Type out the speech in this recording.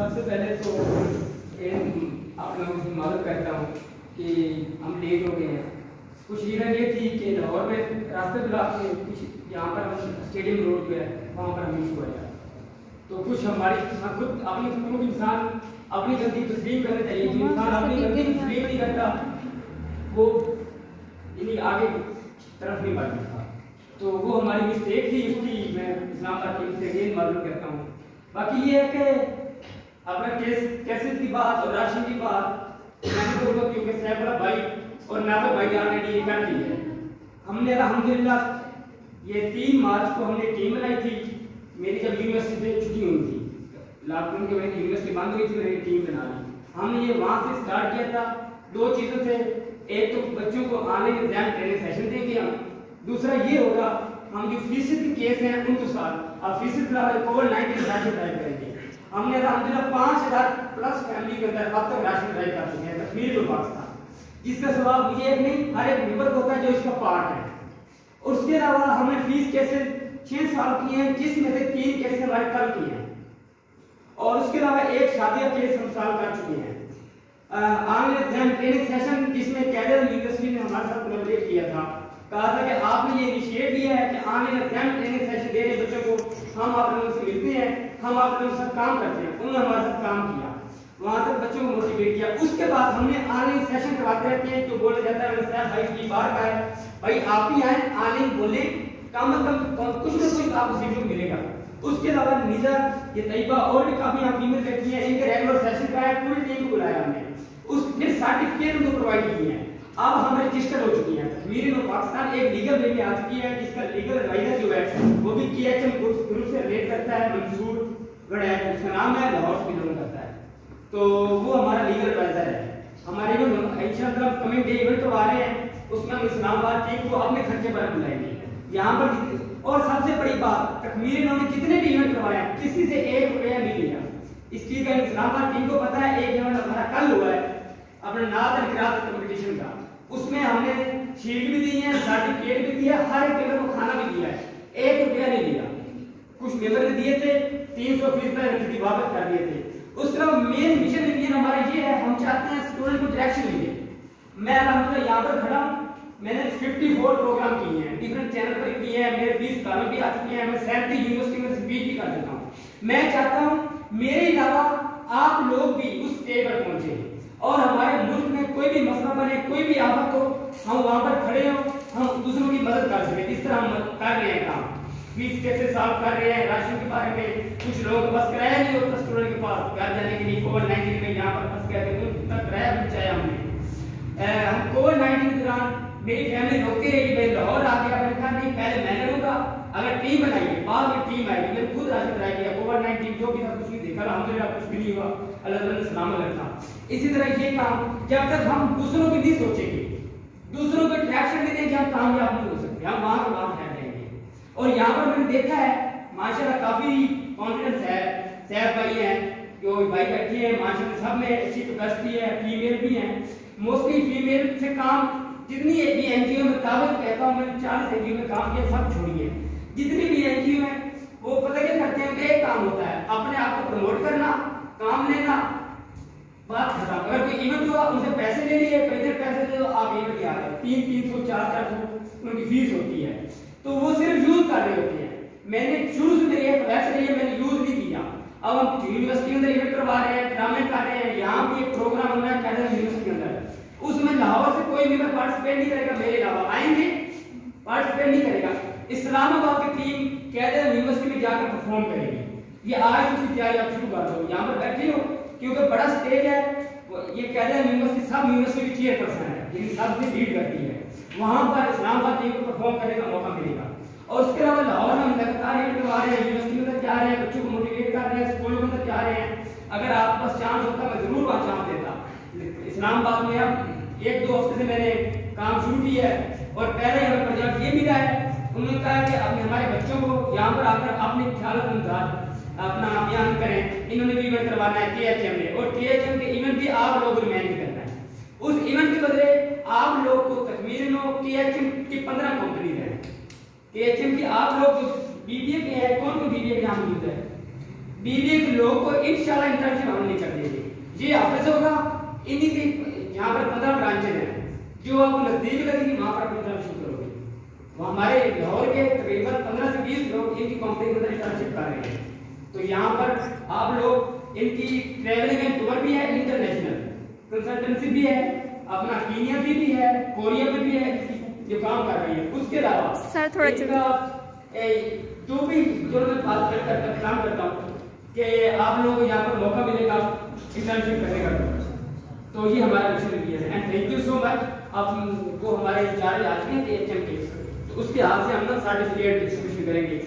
सबसे पहले तो आप लोगों से मालूम करता हूँ कि हम लेट हो गए हैं। कुछ रीज़न ये थी कि लाहौर में रास्ते ब्लॉक में कुछ यहाँ पर हम स्टेडियम रोड जो है वहाँ पर हम हुआ तो कुछ हमारी हम खुद अपनी खुद इंसान अपनी गलती तस्लीम करना चाहिए जो इंसान अपनी गलती तस्लीम नहीं करता वो इन्हीं आगे तरफ़ नहीं बढ़ सकता। तो वो हमारी मिस्टेक थी उसकी मैं टीम से अगेन मालूम करता हूँ। बाकी ये है कि अपना केस कैसेट की बात और राशन की बात मैंने तो बोला क्योंकि सैफरा भाई और नाफर भाई ऑलरेडी ये कर दी है। हमने अल्हम्दुलिल्लाह, ये तीन मार्च को हमने टीम बनाई थी। मेरी जब यूनिवर्सिटी से छुट्टी हुई थी लॉकडाउन के वजह यूनिवर्सिटी बंद हुई थी, मैंने टीम बना ली। हमने ये वहाँ से स्टार्ट किया था। दो चीज़ों से एक तो बच्चों को ऑनलाइन एग्ज़ाम ट्रेनिंग सेशन देंगे हम दूसरा ये होगा, हम जो फ़ीसद केस हैं उनको साथ अब फ़ीसद कोविड नाइन्टीन राशन ड्राइव करेंगे। हमने अलहमदिल्ला पाँच हज़ार प्लस फैमिली के अंदर अब तक राशन ड्राइव कर चुके हैं कश्मीर में पाकिस्तान जिसका स्वभाव मुझे एक नहीं, हर एक मेंबर होता है जो इसका पार्ट है। उसके अलावा हमने फ़ीस कैसे, छह साल की है, जिसमें से तीन केस हमारे कल किए हैं। और उसके अलावा एक शादी का केस हम साल कर चुके हैं। एग्ज़ाम ट्रेनिंग सेशन जिसमें कैडर यूनिवर्सिटी ने हमारे साथ कोलैबोरेट किया था। कहा था कि आपने ये इनिशिएट लिया है कि एग्ज़ाम ट्रेनिंग सेशन दे रहे बच्चों को, हम आप लोगों से हैं, हम आप लोगों साथ काम करते हैं। उन्होंने हमारे साथ काम किया। वहाँ तक बच्चों को मोटिवेट किया। उसके बाद हमने ऑनलाइन सेशन करवाते रहते हैं जो बोला जाता है साहब भाई की बार का है। भाई, आप ही आए ऑनलाइन बोले। कम से कम कुछ ना कुछ आपको सीखने मिलेगा। उसके अलावा निजा, ये तैयबा और भी काफ़ी यहाँ फीमेल बैठी हैं। इनके रेगुलर सेशन का है, पूरी टीम को बुलाया हमने। उस फिर सर्टिफिकेट उनको प्रोवाइड किए हैं। अब हम रजिस्टर हो चुकी हैं? कश्मीर में पाकिस्तान एक लीगल वे में आ चुकी है, जिसका लीगल एडवाइजर जो है, वो भी केएचएम ग्रुप से रिलेट करता है मंसूर गढ़ उसका नाम है, लाहौर से बिलोंग करता है। तो वो हमारा लीगल एडवाइजर है। हमारे जो इंशाल्लाह कमिंग डे इवेंट करवा रहे हैं उसमें हम इस्लामाबाद टीम को अपने खर्चे पर बुलाएँगे। यहाँ पर और सबसे बड़ी बात, कश्मीर इन्होंने जितने भी इवेंट करवाए, किसी से एक रुपया नहीं लिया। इस चीज़ का इस्लामाबाद टीम को पता है, एक इवेंट हमारा कल हुआ है, अपने नाथ एंड क्राफ्ट कंपटीशन का। उसमें हमने शील्ड भी दी है सर्टिफिकेट भी दिया हर एक मेंबर को खाना भी दिया है। एक रुपया नहीं दिया। कुछ मेंबर ने दिए थे, तीन सौ फ़ीस पर वापस कर दिए थे। उस तरह मेन मिशन विजन हमारा ये है, हम चाहते हैं स्टूडेंट को डायरेक्शन मिले। मैं अलहमदुल्ला यहाँ पर खड़ा हूँ। मैंने 54 प्रोग्राम किए हैं। डिफरेंट चैनल पर किए हैं, मेरे 20 गाने भी आ चुके हैं, मैं सैंती यूनिवर्सिटी में स्पीच भी कर चुका हूँ। मैं चाहता हूँ, मेरे अलावा आप लोग भी उस स्टेज पर पहुँचे। और हमारे मुल्क में कोई भी मसला बने, कोई भी आफत हो, हम वहाँ पर खड़े हो, हम दूसरों की मदद कर सके। इस तरह हम कर रहे हैं काम। फ़ीस कैसे सॉल्व कर रहे हैं राशन के बारे में? कुछ लोग बस किराया नहीं होता स्टूडेंट के पास। घर जाने के लिए कोविड नाइन्टीन में यहाँ पर फंस गए थे। उन तक किराया पहुँचाया हमने। हम कोविड नाइन्टीन के दौरान मेरी फैमिली रोकती रही। मैं लाहौर आ गया। मैंने कहा, नहीं, पहले मैं लूँगा अगर टीम बनाइए बाद में टीम आएगी मैंने खुद राशन ट्राई किया कोविड नाइन्टीन जो भी था, कुछ भी देखा अलहमदिल्ला कुछ भी नहीं हुआ, अल्लाह ताला ने सलामत रखा इसी तरह ये काम, जब तक हम दूसरों की नहीं सोचेंगे, दूसरों को ट्रैक्शन नहीं देंगे, हम कामयाब नहीं हो सकते, हम वहाँ के वहाँ ठहर जाएँगे। और यहाँ पर मैंने देखा है, माशाल्लाह काफ़ी कॉन्फिडेंस है, सैफ भाई है, जो भाई बैठे हैं, माशाल्लाह सब में अच्छी कैपेसिटी है फीमेल भी हैं। मोस्टली फीमेल से काम जितनी भी एनजीओ में दावत कहता हूँ, मैंने चालीस एनजीओ में काम किया, सब छोड़िए जितनी भी एनजीओ है, वो पता क्या करते हैं? एक काम होता है, अपने आप को प्रमोट करना, काम लेना, बात खत्म। अगर कोई इवेंट हुआ, उनसे पैसे ले लिए पैसे पैसे दे दो, आप इवेंट आ गए। तीन तीन सौ, चार चार सौ, उनकी फ़ीस होती है। तो वो सिर्फ़ यूज़ कर रहे होते हैं। मैंने से मेरी एक वैसे नहीं मैंने यूज़ नहीं किया। अब हम यूनिवर्सिटी के अंदर इवेंट करवा रहे हैं ड्रामे कर रहे हैं, यहाँ भी एक प्रोग्राम हो रहा है कैडर यूनिवर्सिटी के अंदर। उसमें लाहौर से कोई मेंबर पार्टिसिपेट नहीं करेगा, मेरे अलावा आएँगे। पार्टिसिपेट नहीं करेगा। इस्लामाबाद की टीम कैडर यूनिवर्सिटी में जाकर परफॉर्म करेगी। ये आज उसकी तैयारी आप शुरू कर दो। यहाँ पर बैठे हो, क्योंकि बड़ा स्टेज है ये कैडर यूनिवर्सिटी सब यूनिवर्सिटी की चेयरपर्सन है जिनकी सबसे लीड करती है। वहाँ पर इस्लामाबाद टीम को परफॉर्म करने का मौका मिलेगा। और उसके अलावा लाहौर में हम लगातार करवा रहे हैं यूनिवर्सिटी में जा रहे हैं, बच्चों को मोटिवेट कर रहे हैं स्कूलों में जा रहे हैं। अगर आपके पास चांस होता, मैं ज़रूर वहाँ चांस देता। इस्लामाबाद में अब एक दो हफ़्ते से मैंने काम शुरू किया है, और पहले हमें प्रोजेक्ट ये मिला है उन्होंने कहा कि अपने हमारे बच्चों को यहाँ पर आकर अपने ख्याल अनुसार अपना अभियान करें। इन्होंने भी इवेंट करवाना है केएचएम में और केएचएम के इवेंट भी आप लोग रिमेंड करना है। उस इवेंट के बदले आप लोग को तकमीर में केएचएम की पंद्रह कंपनी है। केएचएम की आप लोग बीबीए के है कौन को बीबीए का नाम मिलता है? बीबीए के लोग को इंशाल्लाह इंटर्नशिप ये ऑफ़िस होगा, इन्हीं की यहाँ पर पंद्रह ब्रांचेज हैं। जो आपको नज़दीक लगेगी, वहाँ पर अपनी इंटर्नशिप करोगे। वो हमारे लाहौर के तकरीबन पंद्रह से बीस लोग इनकी कंपनी के अंदर इंटर्नशिप कर रहे हैं। तो यहाँ पर आप लोग इनकी ट्रेवलिंग एंड टूर भी है इंटरनेशनल कंसल्टेंसी भी है अपना कीनिया भी, भी है कोरिया में भी है जो काम कर रही है। उसके अलावा सर थोड़ा इनका, जो भी जो मैं बात कर कर काम करता हूँ कि आप लोगों को यहाँ पर मौका मिलेगा इंटर्नशिप करने का। तो ये हमारा मिशन है। And thank you so much वो हमारे इंचार्ज आज के एच एम के। तो उसके हाथ से हम ना सर्टिफिकेट डिस्ट्रीब्यूशन करेंगे।